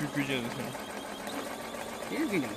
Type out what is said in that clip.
Bükeceğiz. Değil mi?